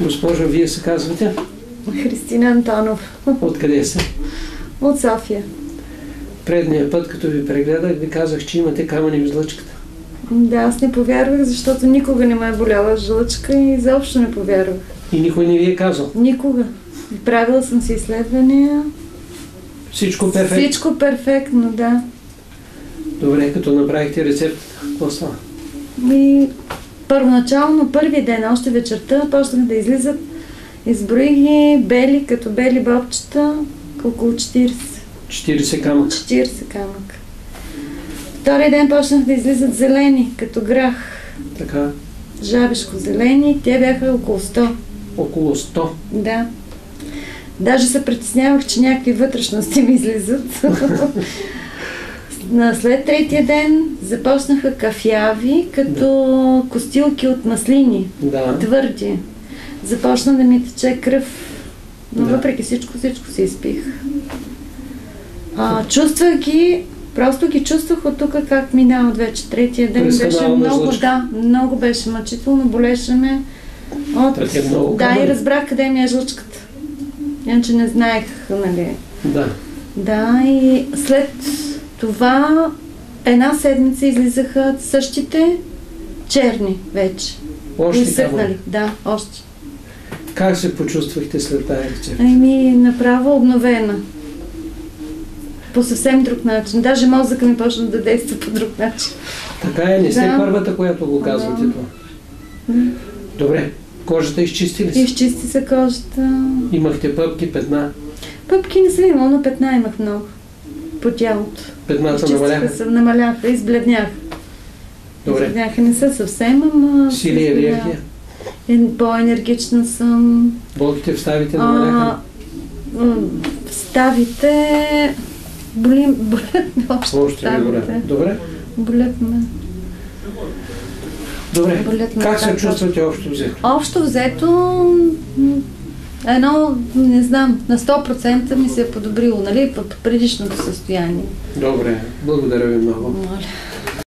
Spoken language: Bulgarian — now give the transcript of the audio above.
Госпожо, вие се казвате? Христина Антонов. Откъде се? От София. Предния път, като ви прегледах, ви казах, че имате камъни в жлъчката. Да, аз не повярвах, защото никога не ме е боляла жлъчка и изобщо не повярвах. И никой не ви е казал. Никога. Правила съм си изследвания. Всичко перфектно. Всичко перфектно, да. Добре, като направихте рецептата, какво става? Първоначално, първи ден, още вечерта, почнах да излизат. Изброих ги бели, като бели бобчета, около 40. 40 камъка. 40 камък. Втория ден почнах да излизат зелени, като грах. Така, Жабешко зелени, те бяха около 100. около 100. Да. Даже се притеснявах, че някакви вътрешности ми излизат. На след третия ден започнаха кафяви, като костилки от маслини, Да. твърди. Започна да ми тече кръв, но Да. въпреки всичко, всичко се изпих. А, чувствах ги, просто ги чувствах от тук как минават вече. Третия ден През беше много, да, много беше мъчително, болеше ме. От... Е много Да, и разбрах къде ми е жлъчката. Иначе не знаех, нали. Да. Да, и след това една седмица излизаха същите черни вече. Още Изсъхнали. Да, още. Как се почувствахте след тази рецепта? Ами, направо обновена. По съвсем друг начин. Даже мозъка ми почна да действа по друг начин. Така е, не сте Да. първата, която го казвате Да. това. Добре, кожата изчисти ли се? Изчисти се кожата. Имахте пъпки, петна. Пъпки не съм имала, но петна имах много. По тялото. Петната. Изчистиха се, намаляха, избледнях. Добре. Избледняха не са съвсем, ама... Сили, избледнях. алергия. Е, По-енергична съм. Болките в ставите намаляха. Ставите... Боли, болят ме още Още горе. ставите. Добре? Болят ме. Добре. Болят ме Как се чувствате общо взето? Общо взето, едно, не знам, на 100% ми се е подобрило, нали, в предишното състояние. Добре, благодаря ви много. Моля.